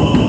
Oh.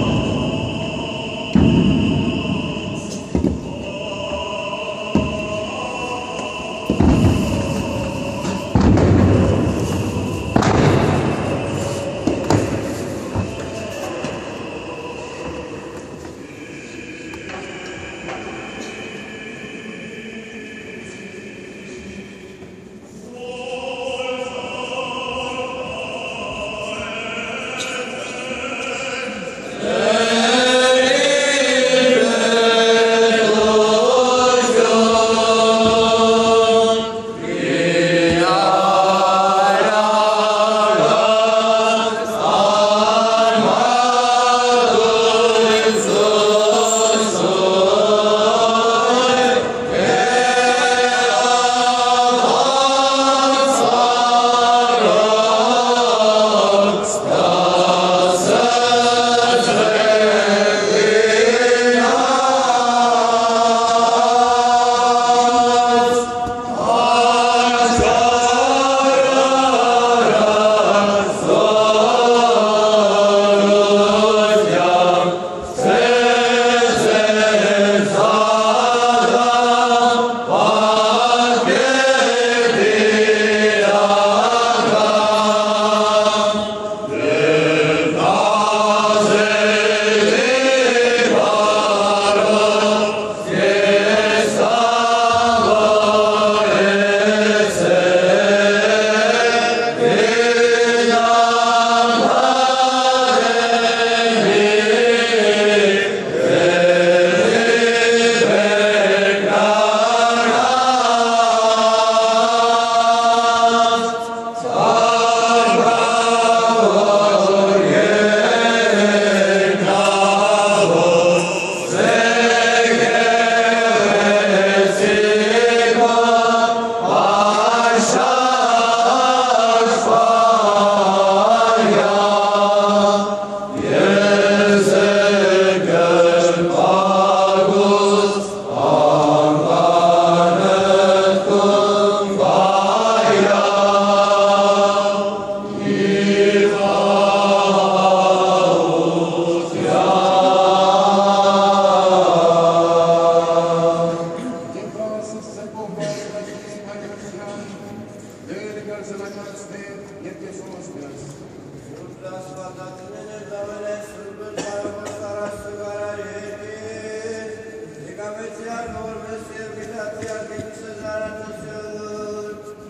за наградстве, нет без возглас. Благословенные довольны судьбы твоего старости горели, и комитет нормы все видят, я кинься за это силу,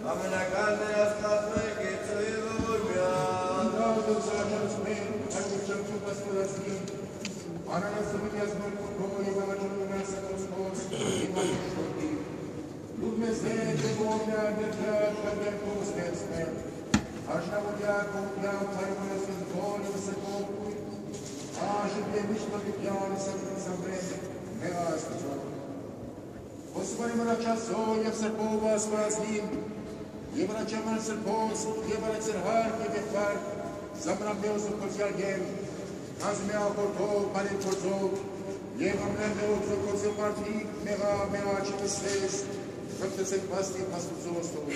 а мы на каждый раз классны, кицу и вурмя. Правду за наградстве, как учим чупа с кулацки, а на нас у меня с Dumnezeu, Dumnezeu, de viață, de coste este. Aș ne vedea cu viața, eu sunt bolii, să copui. Ajute nici tot viața, să nu să vreme, ne astăzi. Posvojimo na časovně se po vás prázdním, je na čemen se post, je na cerhár, je ve far, zamra byl su kocial gen, a zmi a hoto, pane kozo, je vám nebyl, co kocial partí, mera, mera, či myslis, Yok desek bas deyip basıp zoom'a soğuk.